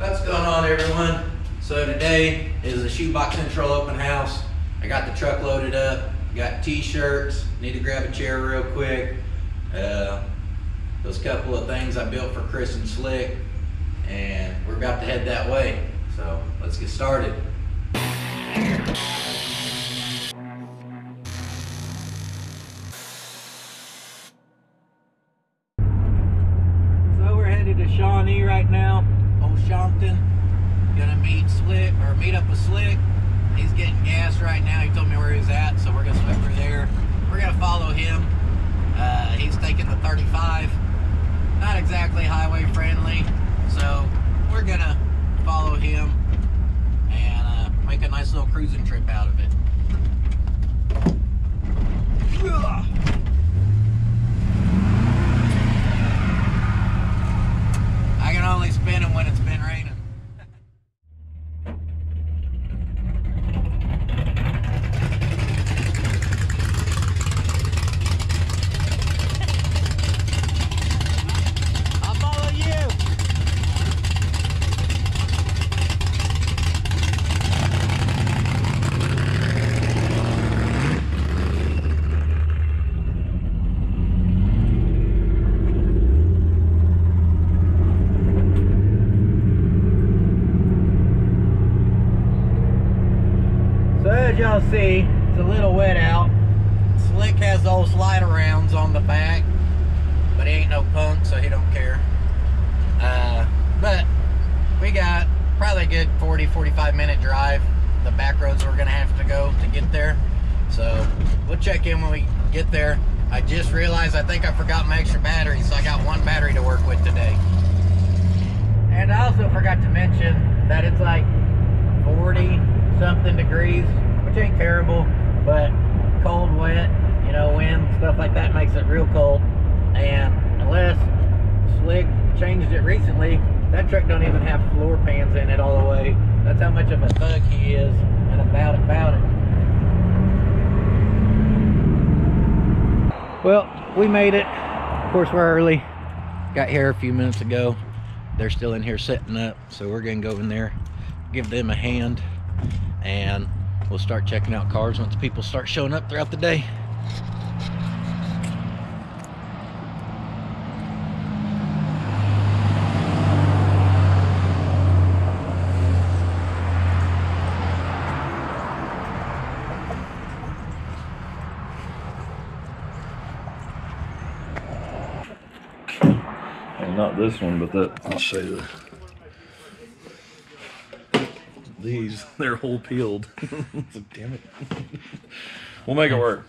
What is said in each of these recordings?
What's going on, everyone? So today is the Shoebox Central Open House. I got the truck loaded up. Got T-shirts. Need to grab a chair real quick. Uh, those couple of things I built for Chris and Slick, and we're about to head that way. So let's get started. So we're headed to Shawnee right now. Old Shompton. Gonna meet Slick or meet up with Slick. He's getting gas right now. He told me where he's at, so we're gonna swing through there. We're gonna follow him. Uh, he's taking the 35. Not exactly highway friendly, so we're gonna follow him and uh, make a nice little cruising trip out of it. Ugh. I can only spin them when it's been raining. I'll follow you. So as y'all see, it's a little wet out. Slick has those slide arounds on the back, but he ain't no punk, so he don't care. Uh, but we got probably a good 40, 45 minute drive. The back roads we're gonna have to go to get there. So we'll check in when we get there. I just realized I think I forgot my extra battery, so I got one battery to work with today. And I also forgot to mention that it's like 40 something degrees, which ain't terrible, but cold, wet, you know, wind, stuff like that makes it real cold. And unless Slick changed it recently, that truck don't even have floor pans in it all the way. That's how much of a thug he is and about about it. Well, we made it. Of course, we're early. Got here a few minutes ago. They're still in here setting up, so we're gonna go in there, give them a hand, and we'll start checking out cars once people start showing up throughout the day. Well, not this one, but that. I'll say the. These, they're whole peeled. Damn it. we'll make it work.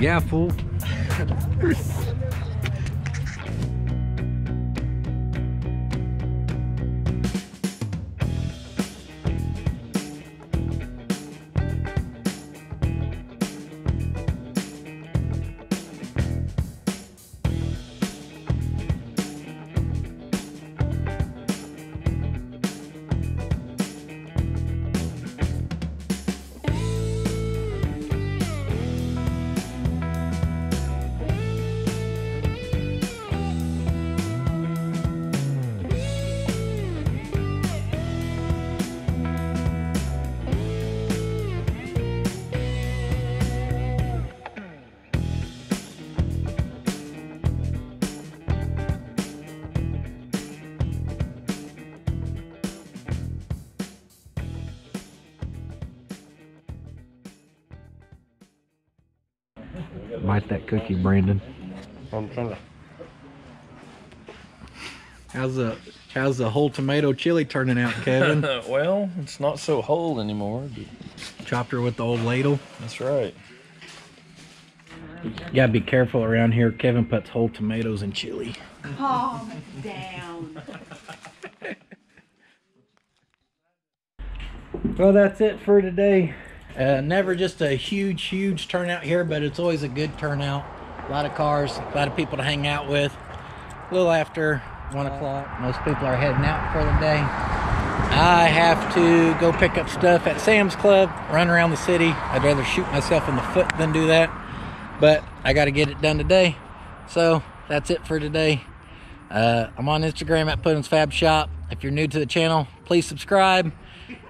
Yeah, fool. Bite that cookie, Brandon. I'm trying to. How's the how's the whole tomato chili turning out, Kevin? well, it's not so whole anymore. but Chopped her with the old ladle. That's right. You gotta be careful around here. Kevin puts whole tomatoes in chili. Calm down. Well, that's it for today. Uh, never just a huge, huge turnout here, but it's always a good turnout. A lot of cars, a lot of people to hang out with. A little after one o'clock, most people are heading out for the day. I have to go pick up stuff at Sam's Club, run around the city. I'd rather shoot myself in the foot than do that, but I got to get it done today. So that's it for today. Uh, I'm on Instagram at Puddin's Fab Shop. If you're new to the channel, please subscribe.